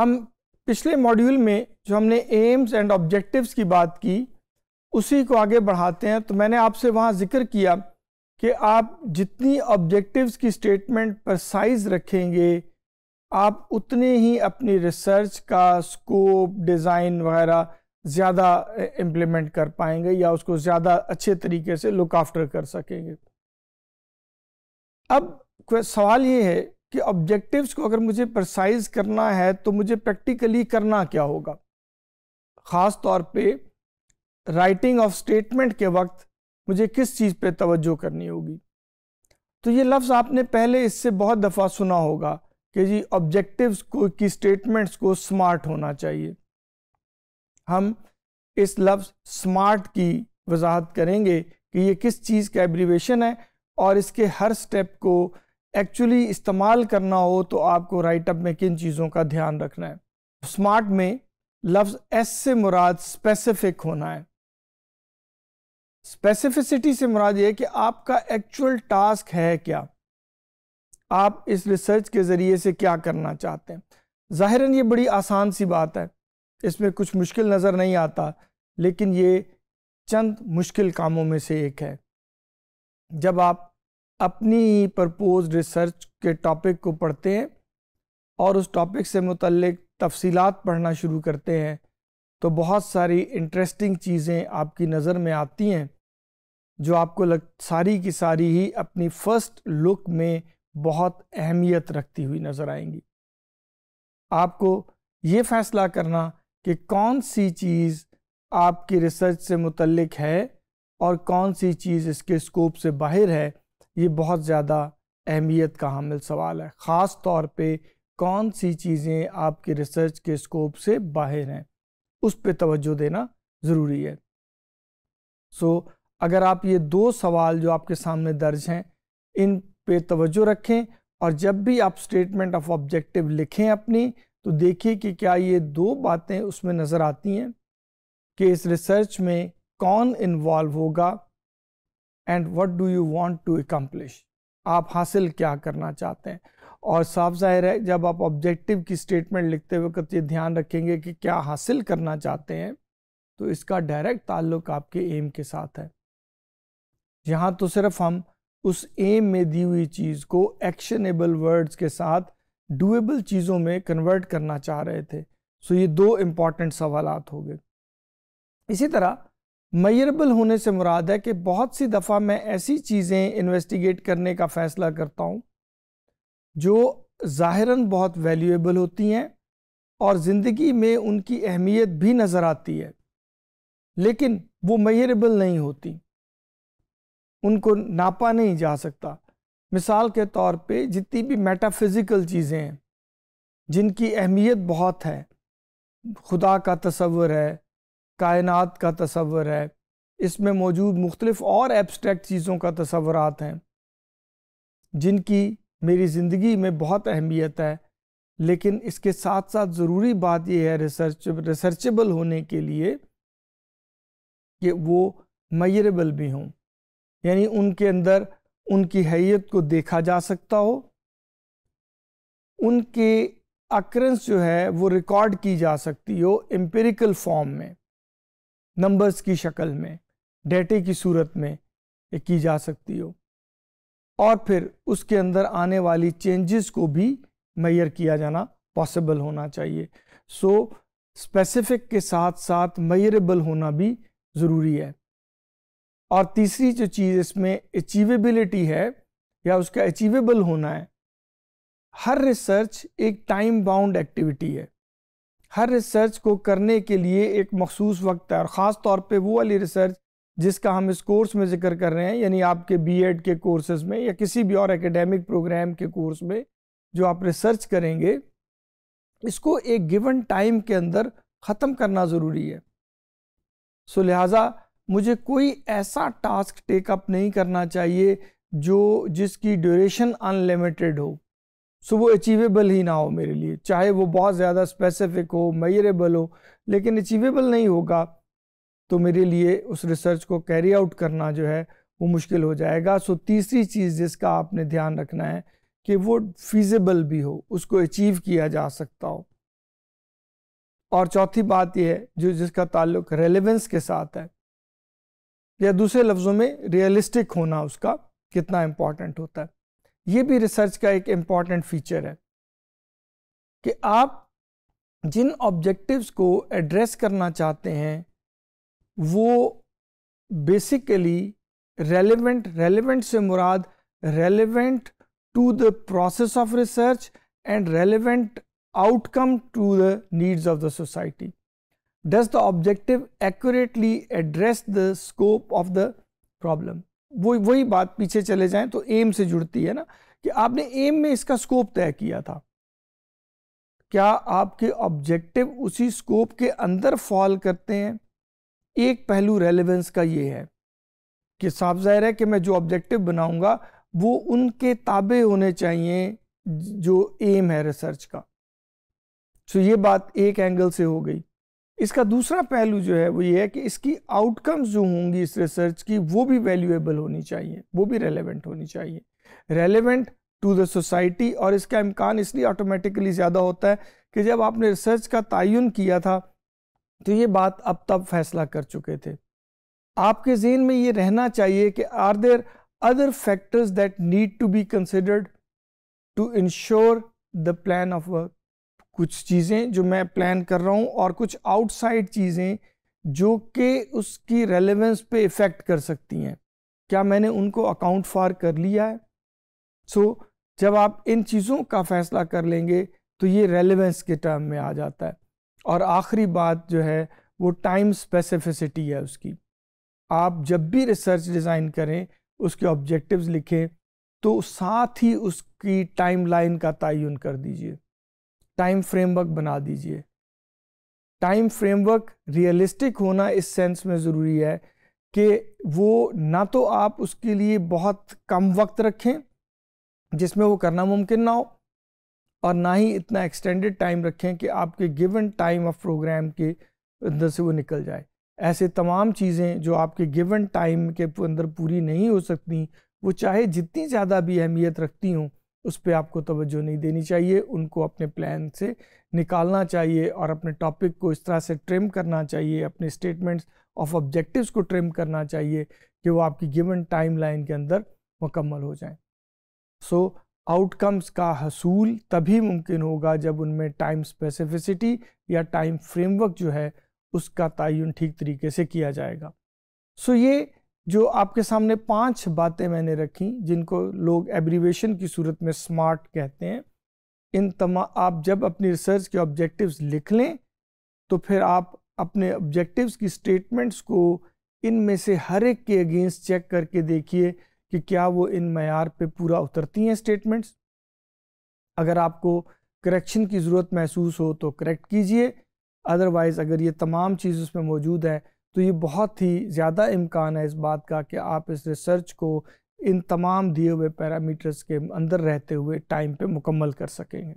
हम पिछले मॉड्यूल में जो हमने एम्स एंड ऑब्जेक्टिव्स की बात की, उसी को आगे बढ़ाते हैं। तो मैंने आपसे वहाँ ज़िक्र किया कि आप जितनी ऑब्जेक्टिव्स की स्टेटमेंट पर साइज़ रखेंगे, आप उतने ही अपनी रिसर्च का स्कोप डिज़ाइन वगैरह ज़्यादा इम्प्लीमेंट कर पाएँगे या उसको ज़्यादा अच्छे तरीके से लुक आफ्टर कर सकेंगे। अब सवाल ये है कि ऑब्जेक्टिव्स को अगर मुझे प्रसाइज करना है तो मुझे प्रैक्टिकली करना क्या होगा? ख़ास तौर पे राइटिंग ऑफ़ स्टेटमेंट के वक्त मुझे किस चीज़ पे तवज्जो करनी होगी? तो ये लफ्ज़ आपने पहले इससे बहुत दफ़ा सुना होगा कि जी ऑब्जेक्टिव्स को, की स्टेटमेंट्स को स्मार्ट होना चाहिए। हम इस लफ्ज़ स्मार्ट की वजाहत करेंगे कि ये किस चीज़ का एब्रीवेशन है और इसके हर स्टेप को एक्चुअली इस्तेमाल करना हो तो आपको राइटअप में किन चीज़ों का ध्यान रखना है। स्मार्ट में लफ्ज़ एस से मुराद स्पेसिफिक होना है। स्पेसिफिसिटी से मुराद ये कि आपका एक्चुअल टास्क है क्या? आप इस रिसर्च के ज़रिए से क्या करना चाहते हैं? ज़ाहिरन ये बड़ी आसान सी बात है। इसमें कुछ मुश्किल नज़र नहीं आता, लेकिन ये चंद मुश्किल कामों में से एक है। जब आप अपनी प्रपोज रिसर्च के टॉपिक को पढ़ते हैं और उस टॉपिक से मुतलक तफसीलात पढ़ना शुरू करते हैं। तो बहुत सारी इंटरेस्टिंग चीज़ें आपकी नज़र में आती हैं, जो आपको लग, सारी की सारी ही अपनी फ़र्स्ट लुक में बहुत अहमियत रखती हुई नज़र आएँगी। आपको ये फ़ैसला करना कि कौन सी चीज़ आपकी रिसर्च से मुतलक है और कौन सी चीज़ इसके स्कोप से बाहर है ये बहुत ज़्यादा अहमियत का हामिल सवाल है। ख़ास तौर पे कौन सी चीज़ें आपकी रिसर्च के स्कोप से बाहर हैं उस पर तवज्जो देना ज़रूरी है। सो so, अगर आप ये दो सवाल जो आपके सामने दर्ज हैं इन पे तवज्जो रखें और जब भी आप स्टेटमेंट ऑफ़ ऑब्जेक्टिव लिखें अपनी तो देखिए कि क्या ये दो बातें उसमें नज़र आती हैं कि इस रिसर्च में कौन इन्वॉल्व होगा and what do you want to accomplish आप हासिल क्या करना चाहते हैं? और साफ़ ज़ाहिर है, जब आप ऑब्जेक्टिव की स्टेटमेंट लिखते वक्त ये ध्यान रखेंगे कि क्या हासिल करना चाहते हैं तो इसका डायरेक्ट ताल्लुक आपके एम के साथ है। यहाँ तो सिर्फ़ हम उस एम में दी हुई चीज़ को एक्शनेबल वर्ड्स के साथ डुएबल चीज़ों में कन्वर्ट करना चाह रहे थे। सो ये दो इंपॉर्टेंट सवाल हो गए। इसी तरह मैयरबल होने से मुराद है कि बहुत सी दफ़ा मैं ऐसी चीज़ें इन्वेस्टिगेट करने का फ़ैसला करता हूँ, जो ज़ाहिरन बहुत वैल्यूएबल होती हैं और ज़िंदगी में उनकी अहमियत भी नज़र आती है, लेकिन वो मैयरबल नहीं होती। उनको नापा नहीं जा सकता। मिसाल के तौर पे जितनी भी मेटाफिज़िकल चीज़ें हैं, जिनकी अहमियत बहुत है, खुदा का तस्वर है कायनात का तस्वर है। इसमें मौजूद मुख्तलिफ़ और एब्स्ट्रैक्ट चीज़ों का तस्वरत हैं, जिनकी मेरी ज़िंदगी में बहुत अहमियत है, लेकिन इसके साथ साथ ज़रूरी बात यह है रिसर्च रिसर्चेबल होने के लिए कि वो मैयरेबल भी हों। यानी उनके अंदर उनकी हैत को देखा जा सकता हो, उनके अक्रेंस जो है वो रिकॉर्ड की जा सकती हो एम्पेरिकल फॉर्म में। नंबर्स की शक्ल में डेटे की सूरत में की जा सकती हो। और फिर उसके अंदर आने वाली चेंजेस को भी मैयर किया जाना पॉसिबल होना चाहिए। सो स्पेसिफिक के साथ साथ मैयरेबल होना भी ज़रूरी है। और तीसरी जो चीज़ इसमें अचीवेबिलिटी है या उसका अचीवेबल होना है, हर रिसर्च एक टाइम बाउंड एक्टिविटी है। हर रिसर्च को करने के लिए एक मखसूस वक्त है और ख़ास तौर पे वो वाली रिसर्च जिसका हम इस कोर्स में ज़िक्र कर रहे हैं, यानी आपके बीएड के कोर्सेज में या किसी भी और एकेडमिक प्रोग्राम के कोर्स में जो आप रिसर्च करेंगे, इसको एक गिवन टाइम के अंदर ख़त्म करना ज़रूरी है। सो लिहाजा मुझे कोई ऐसा टास्क टेकअप नहीं करना चाहिए जो जिसकी ड्यूरेशन अनलिमिटेड हो। सो वो अचीवेबल ही ना हो मेरे लिए। चाहे वो बहुत ज़्यादा स्पेसिफिक हो मैयरेबल हो, लेकिन अचीवेबल नहीं होगा तो मेरे लिए उस रिसर्च को कैरी आउट करना जो है, वो मुश्किल हो जाएगा। सो तीसरी चीज़ जिसका आपने ध्यान रखना है कि वो फीजेबल भी हो, उसको अचीव किया जा सकता हो। और चौथी बात यह है, जो जिसका ताल्लुक रेलेवेंस के साथ है, या दूसरे लफ्ज़ों में रियलिस्टिक होना उसका कितना इंपॉर्टेंट होता है। ये भी रिसर्च का एक इंपॉर्टेंट फीचर है कि आप जिन ऑब्जेक्टिव्स को एड्रेस करना चाहते हैं, वो बेसिकली रेलेवेंट रेलेवेंट से मुराद relevant to the process of research and relevant outcome to the needs of the society does the objective accurately address the scope of the problem वो, वही बात पीछे चले जाएँ तो एम से जुड़ती है ना, कि आपने एम में इसका स्कोप तय किया था। क्या आपके ऑब्जेक्टिव उसी स्कोप के अंदर फॉल करते हैं? एक पहलू रेलेवेंस का ये है, कि साफ़ ज़ाहिर है कि मैं जो ऑब्जेक्टिव बनाऊँगा, वो उनके ताबे होने चाहिए, जो एम है रिसर्च का। सो ये बात एक एंगल से हो गई। इसका दूसरा पहलू जो है वो ये है कि इसकी आउटकम्स जो होंगी इस रिसर्च की, वो भी वैल्यूएबल होनी चाहिए, वो भी रेलेवेंट होनी चाहिए। रेलेवेंट टू द सोसाइटी और इसका इम्कान इसलिए ऑटोमेटिकली ज़्यादा होता है कि जब आपने रिसर्च का तयन किया था तो ये बात अब तब फैसला कर चुके थे। आपके जेन में ये रहना चाहिए कि are there other factors that need to be considered to ensure the plan of work कुछ चीज़ें जो मैं प्लान कर रहा हूँ और कुछ आउटसाइड चीज़ें जो कि उसकी रेलेवेंस पे इफ़ेक्ट कर सकती हैं। क्या मैंने उनको अकाउंट फॉर कर लिया है? सो so, जब आप इन चीज़ों का फैसला कर लेंगे तो ये रेलेवेंस के टर्म में आ जाता है। और आखिरी बात जो है वो टाइम स्पेसिफिसिटी है उसकी। आप जब भी रिसर्च डिज़ाइन करें उसके ऑब्जेक्टिव्स लिखें तो साथ ही उसकी टाइम लाइन का तयन कर दीजिए। टाइम फ्रेमवर्क बना दीजिए। टाइम फ्रेमवर्क रियलिस्टिक होना इस सेंस में ज़रूरी है कि वो ना तो आप उसके लिए बहुत कम वक्त रखें, जिसमें वो करना मुमकिन ना हो, और ना ही इतना एक्सटेंडेड टाइम रखें कि आपके गिवन टाइम ऑफ़ प्रोग्राम के अंदर से वो निकल जाए। ऐसे तमाम चीज़ें जो आपके गिवन टाइम के अंदर पूरी नहीं हो सकती, वो चाहे जितनी ज़्यादा भी अहमियत रखती हों उस पर आपको तवज्जो नहीं देनी चाहिए उनको अपने प्लान से निकालना चाहिए और अपने टॉपिक को इस तरह से ट्रिम करना चाहिए अपने स्टेटमेंट्स ऑफ़ ऑब्जेक्टिव्स को ट्रिम करना चाहिए कि वो आपकी गिवन टाइम लाइन के अंदर मुकम्मल हो जाएँ। सो so, आउटकम्स का हसूल तभी मुमकिन होगा जब उनमें टाइम स्पेसिफिसिटी या टाइम फ्रेमवर्क जो है उसका तयन ठीक तरीके से किया जाएगा। सो so, ये जो आपके सामने पाँच बातें मैंने रखी, जिनको लोग एब्रीवेशन की सूरत में स्मार्ट कहते हैं, इन तमाम आप जब अपनी रिसर्च के ऑब्जेक्टिव्स लिख लें तो फिर आप अपने ऑब्जेक्टिव्स की स्टेटमेंट्स को इनमें से हर एक के अगेंस्ट चेक करके देखिए कि क्या वो इन मैार पे पूरा उतरती हैं स्टेटमेंट्स अगर आपको करेक्शन की ज़रूरत महसूस हो तो करेक्ट कीजिए। अदरवाइज़ अगर ये तमाम चीज़ उसमें मौजूद है तो ये बहुत ही ज़्यादा इम्कान है इस बात का कि आप इस रिसर्च को इन तमाम दिए हुए पैरामीटर्स के अंदर रहते हुए टाइम पे मुकम्मल कर सकेंगे।